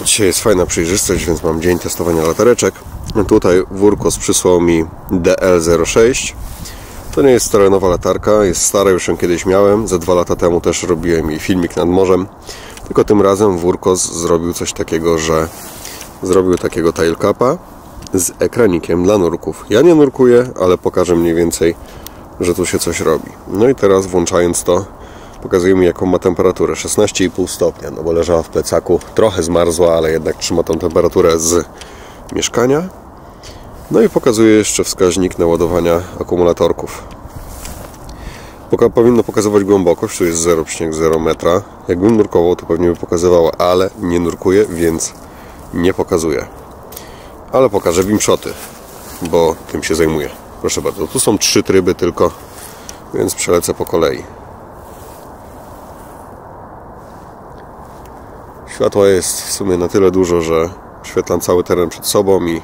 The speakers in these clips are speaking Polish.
Dzisiaj jest fajna przejrzystość, więc mam dzień testowania latareczek. Tutaj Wurkos przysłał mi DL06. To nie jest terenowa latarka, jest stara, już ją kiedyś miałem. Ze dwa lata temu też robiłem jej filmik nad morzem. Tylko tym razem Wurkos zrobił coś takiego, że zrobił takiego tailcapa z ekranikiem dla nurków. Ja nie nurkuję, ale pokażę mniej więcej, że tu się coś robi. No i teraz włączając to, pokazuje mi jaką ma temperaturę. 16,5 stopnia, no bo leżała w plecaku. Trochę zmarzła, ale jednak trzyma tą temperaturę z mieszkania. No i pokazuje jeszcze wskaźnik naładowania akumulatorków. Poka powinno pokazywać głębokość, tu jest 0,0 metra. Jakbym nurkował, to pewnie by pokazywało, ale nie nurkuję, więc nie pokazuje. Ale pokażę bimshoty, bo tym się zajmuję. Proszę bardzo, tu są trzy tryby tylko, więc przelecę po kolei. Światła jest w sumie na tyle dużo, że oświetlam cały teren przed sobą i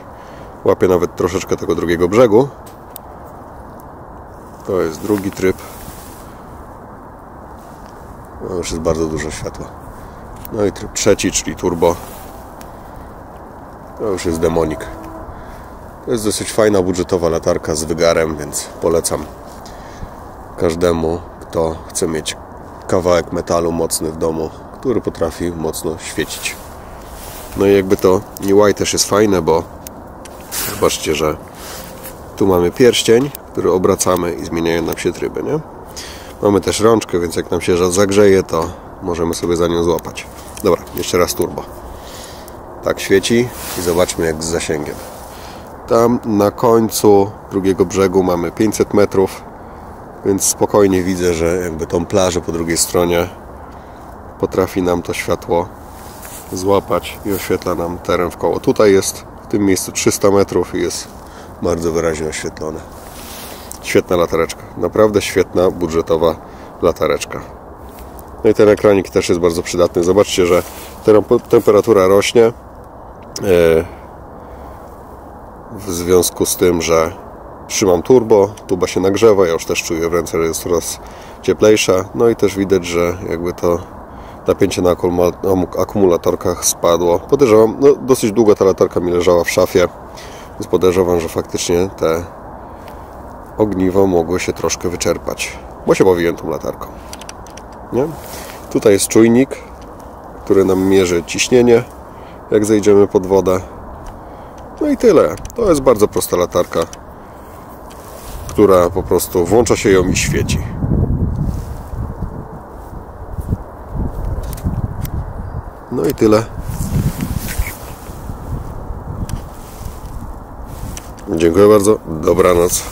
łapię nawet troszeczkę tego drugiego brzegu. To jest drugi tryb. No już jest bardzo dużo światła. No i tryb trzeci, czyli turbo. To już jest demonik. To jest dosyć fajna, budżetowa latarka z wygarem, więc polecam każdemu, kto chce mieć kawałek metalu mocny w domu, który potrafi mocno świecić. No i jakby to UI też jest fajne, bo zobaczcie, że tu mamy pierścień, który obracamy i zmieniają nam się tryby, nie? Mamy też rączkę, więc jak nam się zagrzeje, to możemy sobie za nią złapać. Dobra, jeszcze raz turbo. Tak świeci i zobaczmy jak z zasięgiem. Tam na końcu drugiego brzegu mamy 500 metrów, więc spokojnie widzę, że jakby tą plażę po drugiej stronie potrafi nam to światło złapać i oświetla nam teren w koło. Tutaj jest w tym miejscu 300 metrów i jest bardzo wyraźnie oświetlone. Świetna latareczka. Naprawdę świetna, budżetowa latareczka. No i ten ekranik też jest bardzo przydatny. Zobaczcie, że temperatura rośnie e, w związku z tym, że trzymam turbo, tuba się nagrzewa, ja już też czuję w ręce, że jest coraz cieplejsza. No i też widać, że jakby to napięcie na akumulatorkach spadło. Podejrzewam, no dosyć długo ta latarka mi leżała w szafie, więc podejrzewam, że faktycznie te ogniwo mogło się troszkę wyczerpać, bo się bawiłem tą latarką. Nie? Tutaj jest czujnik, który nam mierzy ciśnienie, jak zejdziemy pod wodę. No i tyle. To jest bardzo prosta latarka, która po prostu włącza się ją i świeci. No i tyle. Dziękuję bardzo. Dobranoc.